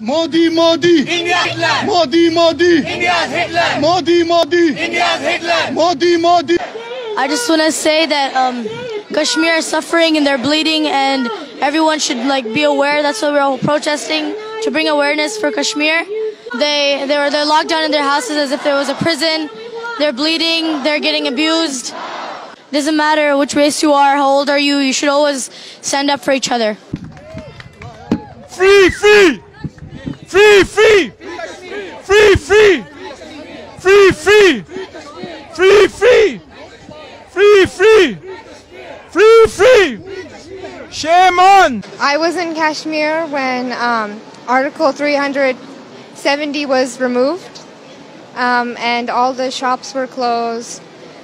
Modi, Modi. India Hitler. Modi, Modi. India's Hitler. Modi, Modi. India's Hitler. Modi, Modi. I just want to say that um, Kashmir is suffering and they're bleeding, and everyone should like be aware. That's why we're all protesting to bring awareness for Kashmir. They they were they're locked down in their houses as if there was a prison. They're bleeding. They're getting abused. It Doesn't matter which race you are, how old are you. You should always stand up for each other. Free, free! Free, free! Free, free! Free, free! Free, free! Free, free! Free, free! Shame on! I was in Kashmir when um, Article 370 was removed um, and all the shops were closed.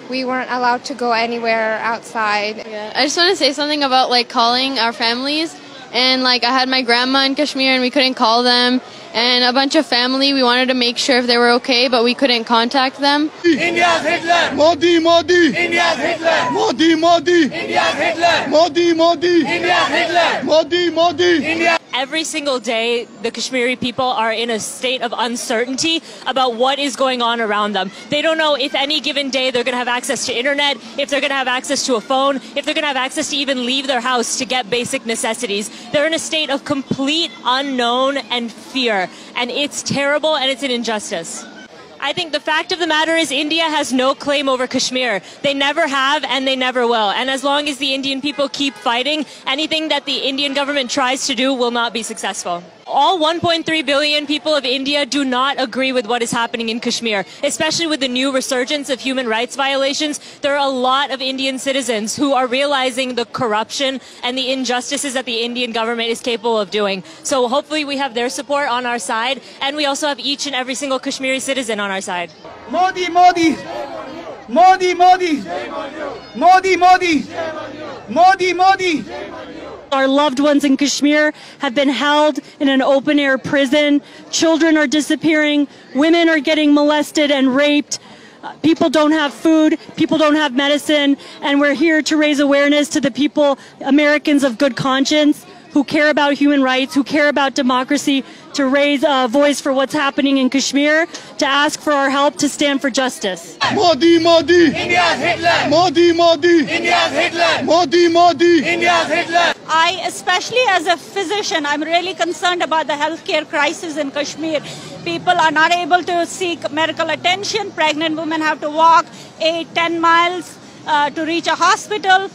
We weren't allowed to go anywhere outside. I just want to say something about like calling our families. And like I had my grandma in Kashmir and we couldn't call them. And a bunch of family, we wanted to make sure if they were okay, but we couldn't contact them. India's Hitler. Modi, Modi. India's Hitler. Modi, Modi. India's Hitler. Modi, Modi. India's Hitler. Modi, Modi. India. Every single day, the Kashmiri people are in a state of uncertainty about what is going on around them. They don't know if any given day they're going to have access to internet, if they're going to have access to a phone, if they're going to have access to even leave their house to get basic necessities. They're in a state of complete unknown and fear. And it's terrible and it's an injustice. I think the fact of the matter is India has no claim over Kashmir. They never have and they never will. And as long as the Indian people keep fighting, anything that the Indian government tries to do will not be successful. All 1.3 billion people of India do not agree with what is happening in Kashmir, especially with the new resurgence of human rights violations. There are a lot of Indian citizens who are realizing the corruption and the injustices that the Indian government is capable of doing. So hopefully we have their support on our side, and we also have each and every single Kashmiri citizen on our side. Modi, Modi! Modi, Modi! Modi, Modi! Modi, Modi! Our loved ones in Kashmir have been held in an open air prison. Children are disappearing. Women are getting molested and raped. Uh, People don't have food. People don't have medicine. And we're here to raise awareness to the people, Americans of good conscience, who care about human rights, who care about democracy, to raise a voice for what's happening in Kashmir, to ask for our help to stand for justice. Modi, Modi. India's Hitler. Modi, Modi. India's Hitler. Modi, Modi. India's Hitler. I, especially as a physician, I'm really concerned about the healthcare crisis in Kashmir. People are not able to seek medical attention. Pregnant women have to walk eight, ten miles uh, to reach a hospital.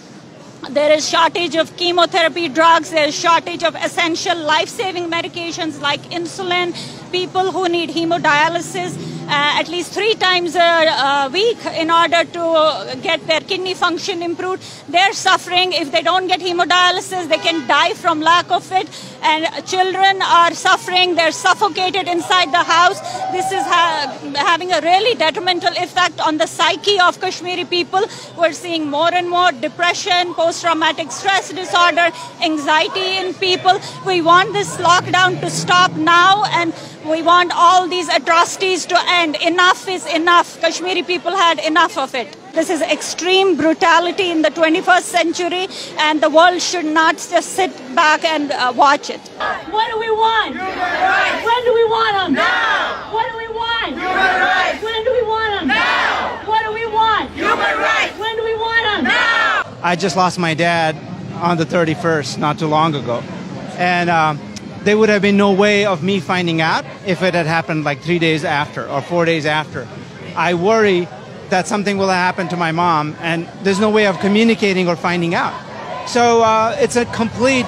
There is shortage of chemotherapy drugs. There is shortage of essential life-saving medications like insulin. People who need hemodialysis Uh, at least three times a, a week in order to get their kidney function improved. They're suffering. If they don't get hemodialysis, they can die from lack of it. And children are suffering. They're suffocated inside the house. This is ha- having a really detrimental effect on the psyche of Kashmiri people. We're seeing more and more depression, post-traumatic stress disorder, anxiety in people. We want this lockdown to stop now and we want all these atrocities to end. Enough is enough. Kashmiri people had enough of it. This is extreme brutality in the 21st century, and the world should not just sit back and uh, watch it. What do we want? When do we want them? Now. What do we want? Human rights. When do we want them? Now. What do we want? Human rights. When do we want them? Now. I just lost my dad on the 31st, not too long ago. And um, there would have been no way of me finding out if it had happened like three days after or four days after. I worry that something will happen to my mom, and there's no way of communicating or finding out. So uh, it's a complete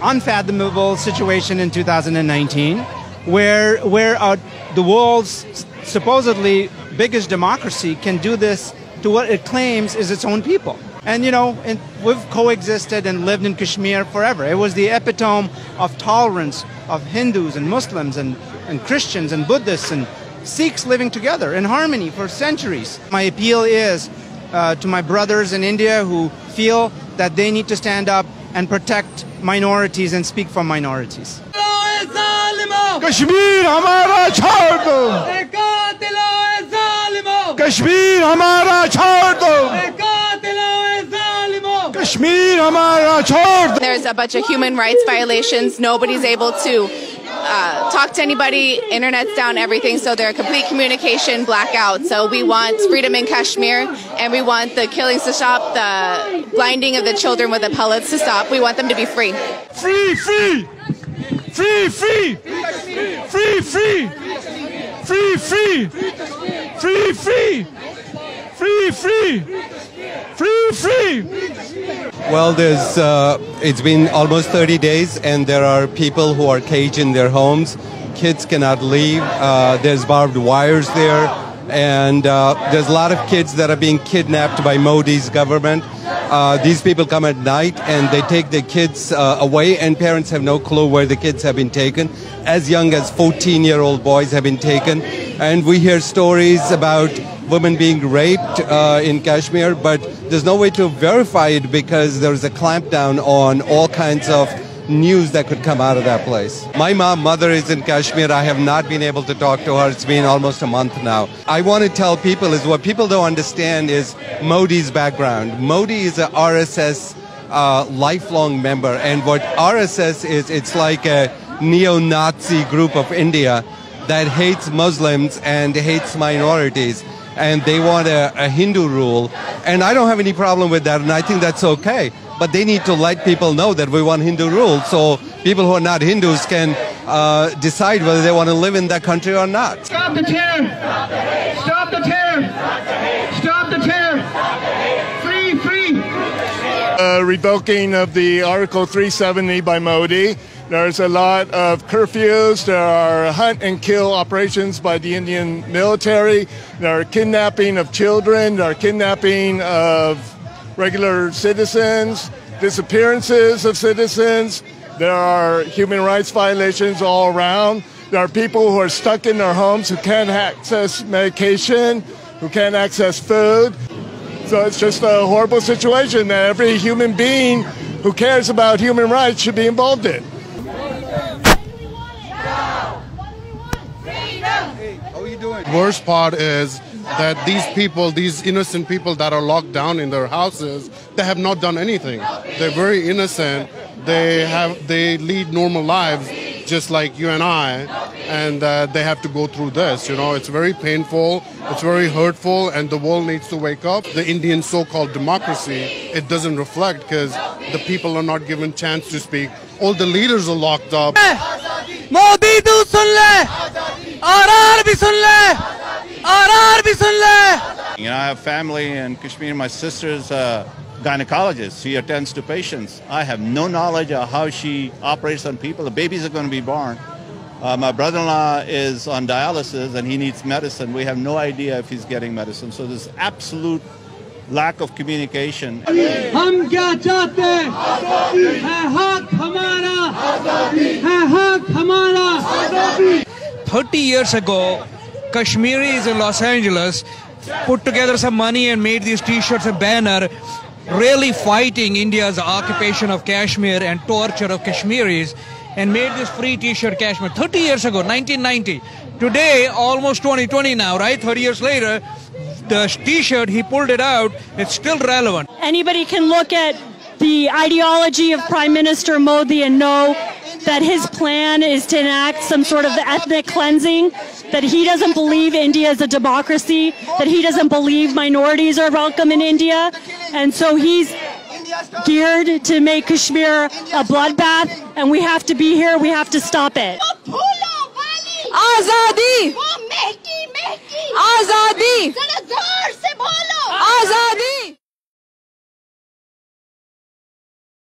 unfathomable situation in 2019 where, where uh, the world's supposedly biggest democracy can do this to what it claims is its own people. And you know, and we've coexisted and lived in Kashmir forever. It was the epitome of tolerance of Hindus and Muslims and, and Christians and Buddhists and Sikhs living together in harmony for centuries. My appeal is uh, to my brothers in India who feel that they need to stand up and protect minorities and speak for minorities. Kashmir हमारा छोड़ दो कश्मीर हमारा छोड़ दो there's a bunch of human rights violations. Nobody's able to uh, talk to anybody. Internet's down, everything. So they're a complete communication blackout. So we want freedom in Kashmir, and we want the killings to stop, the blinding of the children with the pellets to stop. We want them to be free. Free, free! Free, free! Free, free! Free, free! Free, free! Free, free! Free, free! Well, there's uh, it's been almost 30 days, and there are people who are caged in their homes. Kids cannot leave. Uh, there's barbed wires there, and uh, there's a lot of kids that are being kidnapped by Modi's government. Uh, these people come at night and they take the kids uh, away, and parents have no clue where the kids have been taken. As young as 14 year old boys have been taken, and we hear stories about women being raped uh, in Kashmir, but there's no way to verify it because there's a clampdown on all kinds of news that could come out of that place. My mom, mother is in Kashmir. I have not been able to talk to her. It's been almost a month now. I want to tell people is what people don't understand is Modi's background. Modi is a RSS uh, lifelong member, and what RSS is, it's like a neo-Nazi group of India that hates Muslims and hates minorities and they want a, a, Hindu rule. And I don't have any problem with that, and I think that's okay. But they need to let people know that we want Hindu rule so people who are not Hindus can uh, decide whether they want to live in that country or not. Stop the terror! Stop the terror! Stop the terror! Free, free! Uh, revoking of the Article 370 by Modi. There's a lot of curfews. There are hunt and kill operations by the Indian military. There are kidnapping of children. There are kidnapping of regular citizens, disappearances of citizens. There are human rights violations all around. There are people who are stuck in their homes who can't access medication, who can't access food. So it's just a horrible situation that every human being who cares about human rights should be involved in. Worst part is that these people, these innocent people that are locked down in their houses, they have not done anything. They're very innocent. They have they lead normal lives just like you and I, and uh, they have to go through this. You know, it's very painful, it's very hurtful, and the world needs to wake up. The Indian so-called democracy, it doesn't reflect because the people are not given chance to speak. All the leaders are locked up. Modi, do sun le. ले are भी सुन ले are भी सुन ले You know, I have family in Kashmir. My sister's a gynecologist. She attends to patients. I have no knowledge of how she operates on people. The babies are going to be born. Uh, my brother-in-law is on dialysis and he needs medicine. We have no idea if he's getting medicine. So there's absolute lack of communication. हम क्या चाहते हैं है हक हमारा है हक हमारा 30 years ago, Kashmiris in Los Angeles put together some money and made these t-shirts a banner really fighting India's occupation of Kashmir and torture of Kashmiris and made this free t-shirt Kashmir. 30 years ago 1990 today almost 2020 now right? 30 years later the t-shirt he pulled it out. It's still relevant. Anybody can look at the ideology of Prime Minister Modi and know that his plan is to enact some sort of ethnic cleansing, that he doesn't believe India is a democracy, that he doesn't believe minorities are welcome in India. And so he's geared to make Kashmir a bloodbath, and we have to be here, we have to stop it. Azadi! Azadi! Azadi!